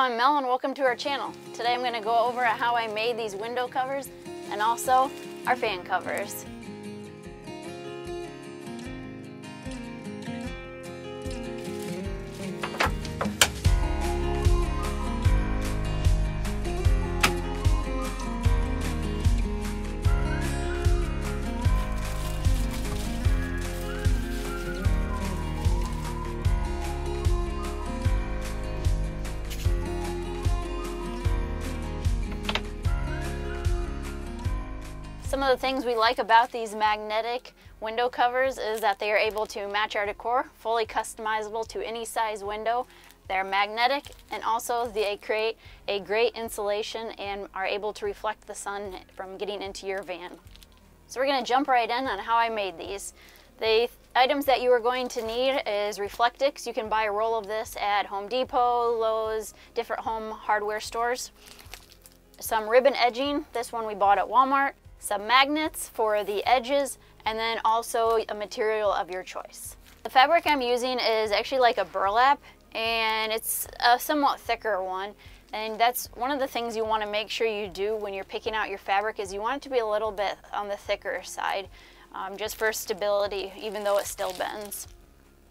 I'm Mel and welcome to our channel. Today I'm going to go over how I made these window covers and also our fan covers. Some of the things we like about these magnetic window covers is that they are able to match our decor, fully customizable to any size window. They're magnetic and also they create a great insulation and are able to reflect the sun from getting into your van. So we're going to jump right in on how I made these. The items that you are going to need is Reflectix. You can buy a roll of this at Home Depot, Lowe's, different home hardware stores. Some ribbon edging. This one we bought at Walmart some magnets for the edges, and then also a material of your choice. The fabric I'm using is actually like a burlap, and it's a somewhat thicker one. And that's one of the things you want to make sure you do when you're picking out your fabric is you want it to be a little bit on the thicker side, um, just for stability, even though it still bends.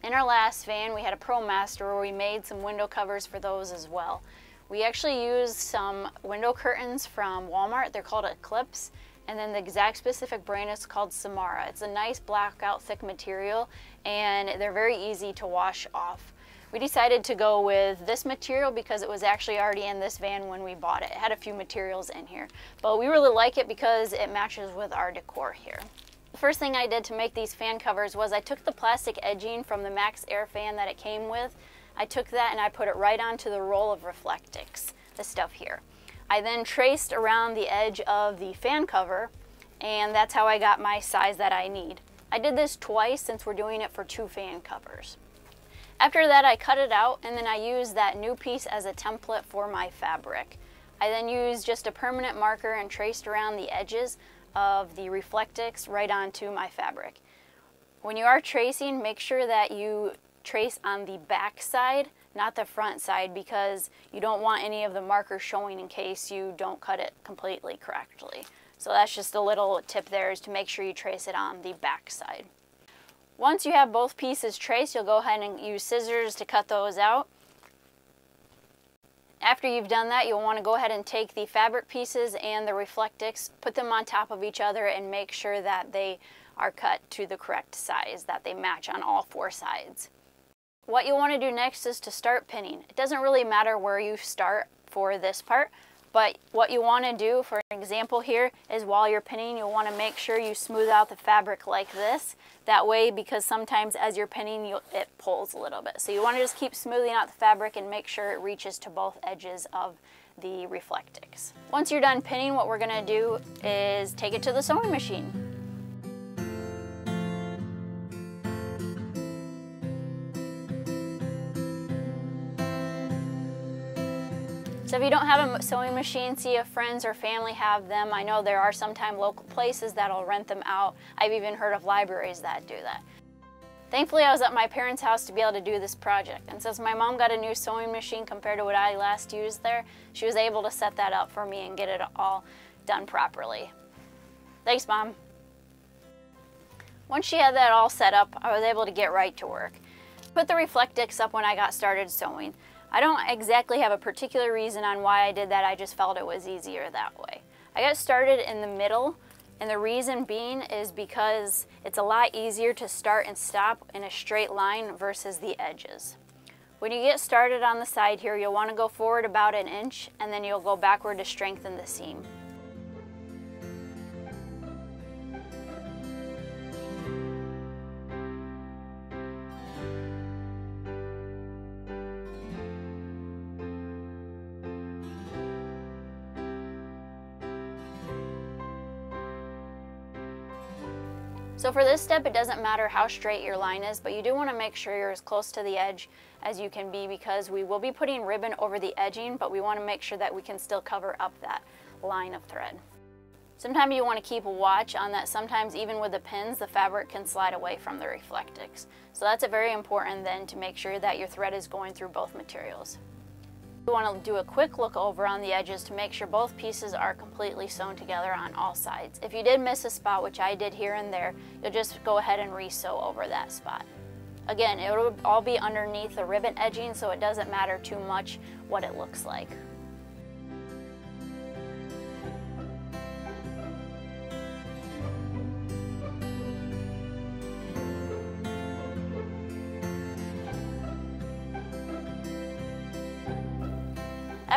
In our last van, we had a ProMaster where we made some window covers for those as well. We actually used some window curtains from Walmart. They're called Eclipse and then the exact specific brand is called Samara. It's a nice blackout thick material and they're very easy to wash off. We decided to go with this material because it was actually already in this van when we bought it. It had a few materials in here, but we really like it because it matches with our decor here. The first thing I did to make these fan covers was I took the plastic edging from the MaxxAir fan that it came with. I took that and I put it right onto the roll of Reflectix, the stuff here. I then traced around the edge of the fan cover and that's how I got my size that I need. I did this twice since we're doing it for two fan covers. After that I cut it out and then I used that new piece as a template for my fabric. I then used just a permanent marker and traced around the edges of the Reflectix right onto my fabric. When you are tracing, make sure that you trace on the back side not the front side because you don't want any of the markers showing in case you don't cut it completely correctly. So that's just a little tip there is to make sure you trace it on the back side. Once you have both pieces traced, you'll go ahead and use scissors to cut those out. After you've done that, you'll want to go ahead and take the fabric pieces and the Reflectix, put them on top of each other and make sure that they are cut to the correct size, that they match on all four sides. What you want to do next is to start pinning. It doesn't really matter where you start for this part, but what you want to do, for an example here, is while you're pinning, you'll want to make sure you smooth out the fabric like this. That way, because sometimes as you're pinning, it pulls a little bit. So you want to just keep smoothing out the fabric and make sure it reaches to both edges of the Reflectix. Once you're done pinning, what we're going to do is take it to the sewing machine. So if you don't have a sewing machine, see if friends or family have them. I know there are sometimes local places that'll rent them out. I've even heard of libraries that do that. Thankfully, I was at my parents' house to be able to do this project. And since my mom got a new sewing machine compared to what I last used there, she was able to set that up for me and get it all done properly. Thanks, Mom. Once she had that all set up, I was able to get right to work. Put the Reflectix up when I got started sewing. I don't exactly have a particular reason on why I did that, I just felt it was easier that way. I got started in the middle, and the reason being is because it's a lot easier to start and stop in a straight line versus the edges. When you get started on the side here, you'll want to go forward about an inch, and then you'll go backward to strengthen the seam. So for this step, it doesn't matter how straight your line is, but you do want to make sure you're as close to the edge as you can be because we will be putting ribbon over the edging, but we want to make sure that we can still cover up that line of thread. Sometimes you want to keep a watch on that. Sometimes even with the pins, the fabric can slide away from the Reflectix. So that's a very important then to make sure that your thread is going through both materials. We want to do a quick look over on the edges to make sure both pieces are completely sewn together on all sides. If you did miss a spot, which I did here and there, you'll just go ahead and re-sew over that spot. Again, it will all be underneath the ribbon edging, so it doesn't matter too much what it looks like.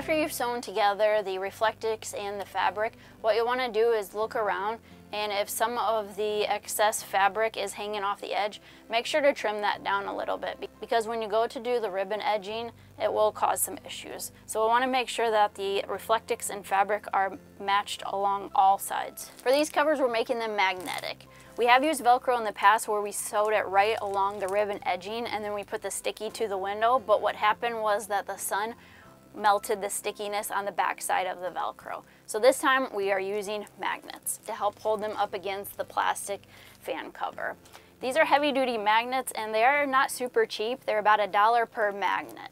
After you've sewn together the Reflectix and the fabric, what you want to do is look around and if some of the excess fabric is hanging off the edge, make sure to trim that down a little bit because when you go to do the ribbon edging, it will cause some issues. So we want to make sure that the Reflectix and fabric are matched along all sides. For these covers, we're making them magnetic. We have used Velcro in the past where we sewed it right along the ribbon edging and then we put the sticky to the window, but what happened was that the sun melted the stickiness on the backside of the Velcro. So this time we are using magnets to help hold them up against the plastic fan cover. These are heavy duty magnets and they are not super cheap. They're about a dollar per magnet.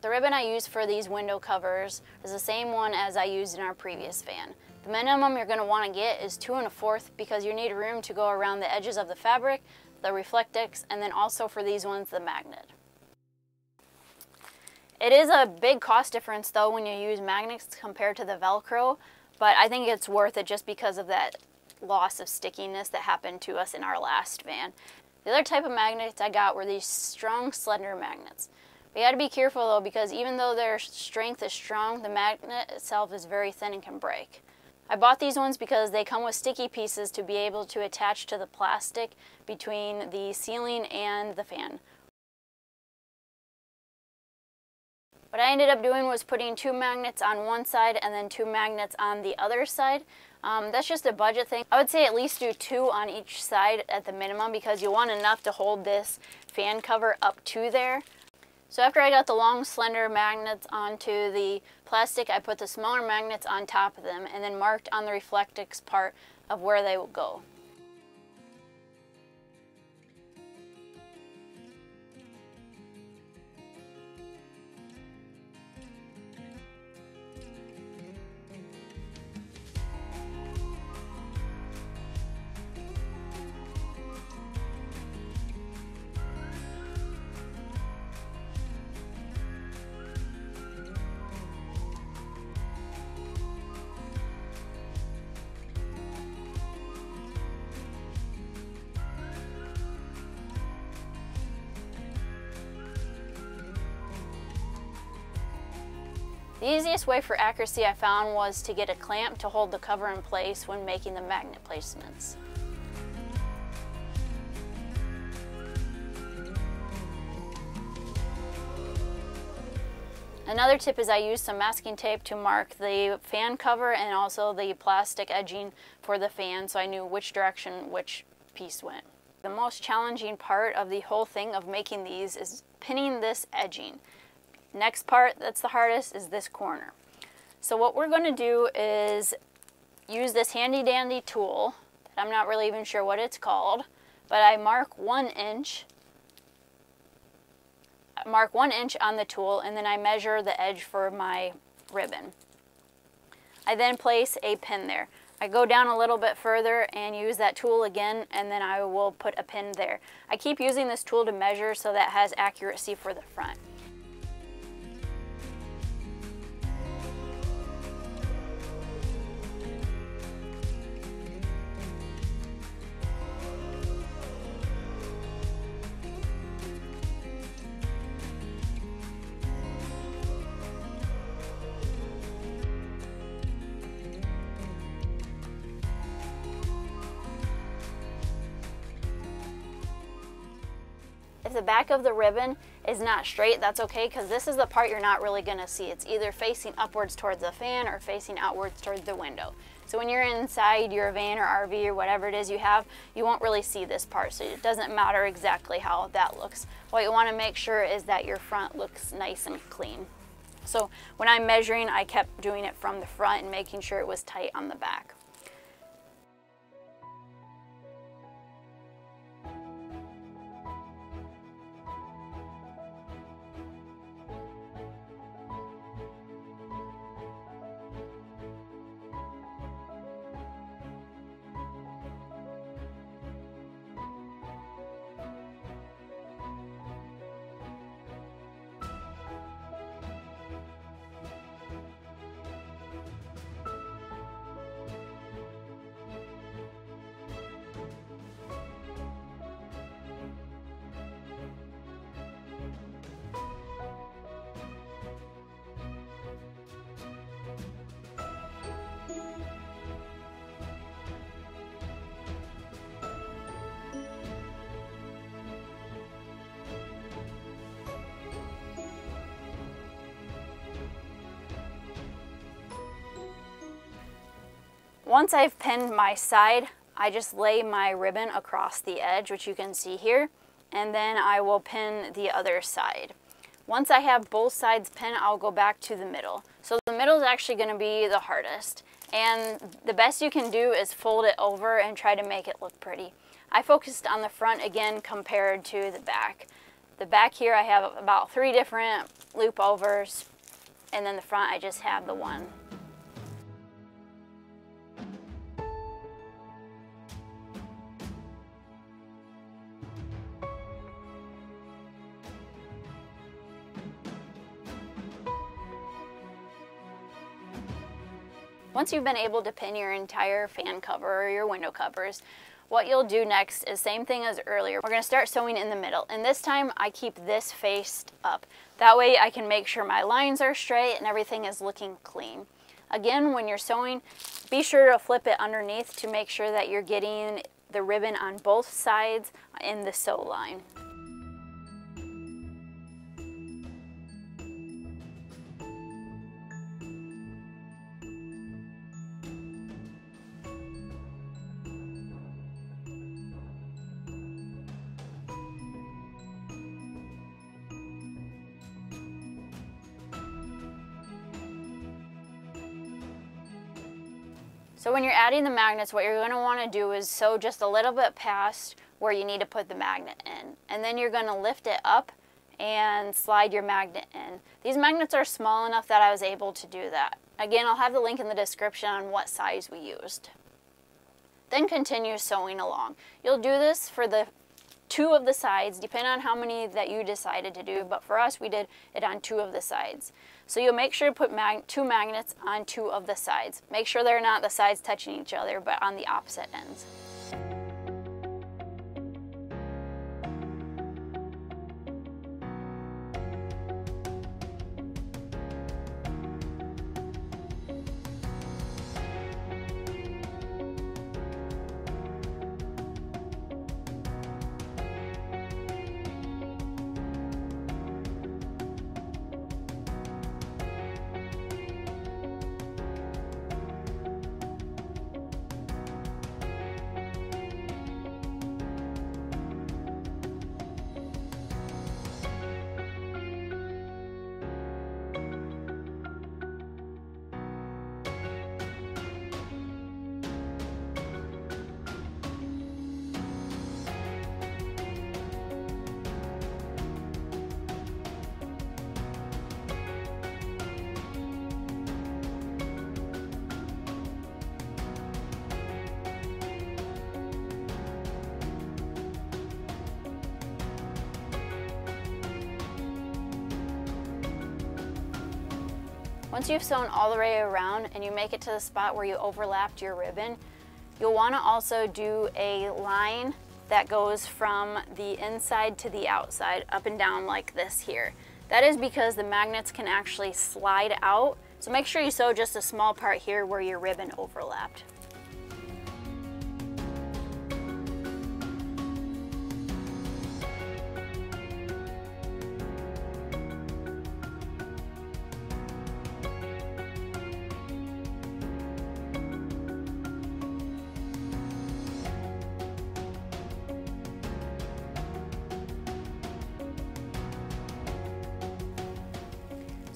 The ribbon I use for these window covers is the same one as I used in our previous fan. The minimum you're going to want to get is two and a fourth because you need room to go around the edges of the fabric, the Reflectix, and then also for these ones the magnet. It is a big cost difference though when you use magnets compared to the Velcro, but I think it's worth it just because of that loss of stickiness that happened to us in our last van. The other type of magnets I got were these strong slender magnets. We had to be careful though because even though their strength is strong, the magnet itself is very thin and can break. I bought these ones because they come with sticky pieces to be able to attach to the plastic between the ceiling and the fan. What I ended up doing was putting two magnets on one side and then two magnets on the other side. Um, that's just a budget thing. I would say at least do two on each side at the minimum because you want enough to hold this fan cover up to there. So after I got the long slender magnets onto the plastic, I put the smaller magnets on top of them and then marked on the Reflectix part of where they will go. The easiest way for accuracy I found was to get a clamp to hold the cover in place when making the magnet placements. Another tip is I use some masking tape to mark the fan cover and also the plastic edging for the fan so I knew which direction which piece went. The most challenging part of the whole thing of making these is pinning this edging. Next part that's the hardest is this corner. So what we're going to do is use this handy dandy tool that I'm not really even sure what it's called, but I mark one inch mark one inch on the tool and then I measure the edge for my ribbon. I then place a pin there. I go down a little bit further and use that tool again and then I will put a pin there. I keep using this tool to measure so that has accuracy for the front. If the back of the ribbon is not straight, that's okay because this is the part you're not really going to see. It's either facing upwards towards the fan or facing outwards towards the window. So when you're inside your van or RV or whatever it is you have, you won't really see this part. So it doesn't matter exactly how that looks. What you want to make sure is that your front looks nice and clean. So when I'm measuring, I kept doing it from the front and making sure it was tight on the back. Once I've pinned my side, I just lay my ribbon across the edge, which you can see here, and then I will pin the other side. Once I have both sides pinned, I'll go back to the middle. So the middle is actually going to be the hardest. And the best you can do is fold it over and try to make it look pretty. I focused on the front again compared to the back. The back here I have about three different loop overs and then the front I just have the one. Once you've been able to pin your entire fan cover or your window covers, what you'll do next is same thing as earlier. We're gonna start sewing in the middle. And this time I keep this faced up. That way I can make sure my lines are straight and everything is looking clean. Again, when you're sewing, be sure to flip it underneath to make sure that you're getting the ribbon on both sides in the sew line. So when you're adding the magnets, what you're going to want to do is sew just a little bit past where you need to put the magnet in. And then you're going to lift it up and slide your magnet in. These magnets are small enough that I was able to do that. Again, I'll have the link in the description on what size we used. Then continue sewing along. You'll do this for the two of the sides, depending on how many that you decided to do, but for us we did it on two of the sides. So you'll make sure to put mag two magnets on two of the sides. Make sure they're not the sides touching each other, but on the opposite ends. Once you've sewn all the way around and you make it to the spot where you overlapped your ribbon, you'll want to also do a line that goes from the inside to the outside, up and down like this here. That is because the magnets can actually slide out, so make sure you sew just a small part here where your ribbon overlapped.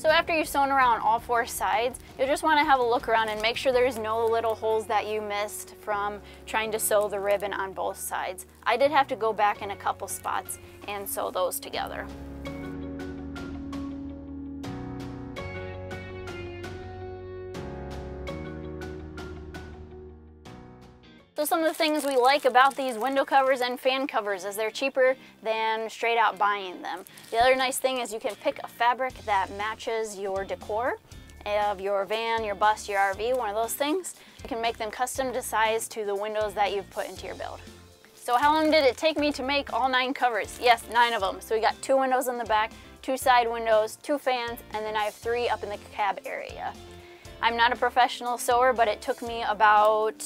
So after you've sewn around all four sides, you'll just want to have a look around and make sure there's no little holes that you missed from trying to sew the ribbon on both sides. I did have to go back in a couple spots and sew those together. So some of the things we like about these window covers and fan covers is they're cheaper than straight out buying them. The other nice thing is you can pick a fabric that matches your decor of your van, your bus, your RV, one of those things. You can make them custom to size to the windows that you've put into your build. So how long did it take me to make all nine covers? Yes, nine of them. So we got two windows in the back, two side windows, two fans, and then I have three up in the cab area. I'm not a professional sewer, but it took me about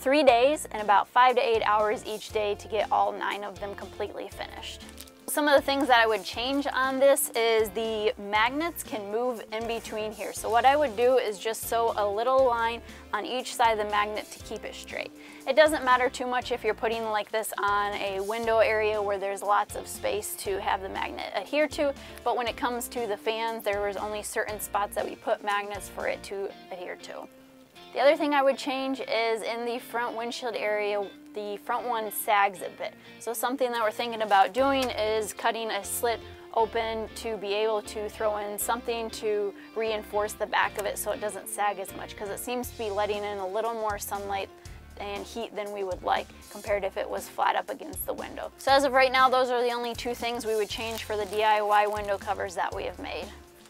three days and about five to eight hours each day to get all nine of them completely finished. some of the things that I would change on this is the magnets can move in between here. So what I would do is just sew a little line on each side of the magnet to keep it straight. It doesn't matter too much if you're putting like this on a window area where there's lots of space to have the magnet adhere to, but when it comes to the fans, there was only certain spots that we put magnets for it to adhere to. The other thing I would change is in the front windshield area, the front one sags a bit. So something that we're thinking about doing is cutting a slit open to be able to throw in something to reinforce the back of it so it doesn't sag as much because it seems to be letting in a little more sunlight and heat than we would like compared if it was flat up against the window. So as of right now, those are the only two things we would change for the DIY window covers that we have made.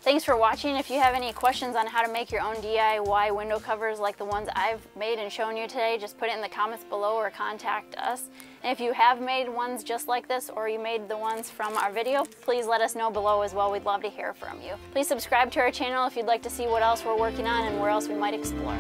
Thanks for watching. If you have any questions on how to make your own DIY window covers like the ones I've made and shown you today, just put it in the comments below or contact us. And if you have made ones just like this or you made the ones from our video, please let us know below as well. We'd love to hear from you. Please subscribe to our channel if you'd like to see what else we're working on and where else we might explore.